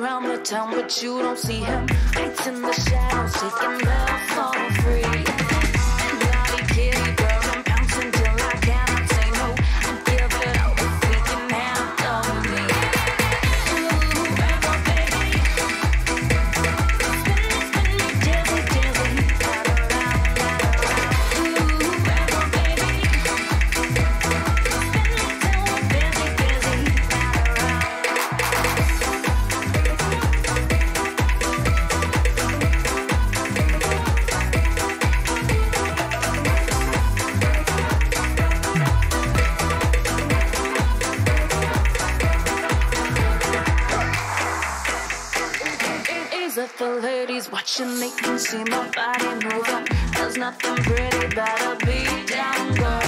around the town, but you don't see him. Hides in the shadows, taking love for free. Is that the ladies watching? They can see my body moving. There's nothing pretty about a beat down girl.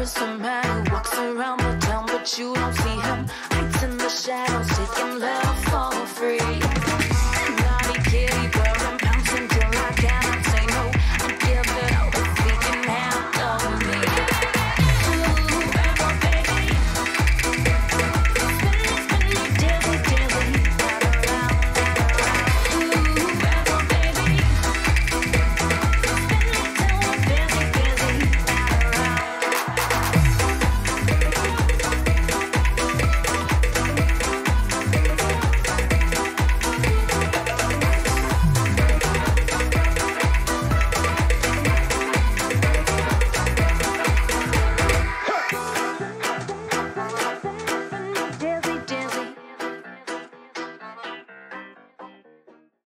There is a man who walks around the town, but you don't see him. Hides in the shadows, taking love.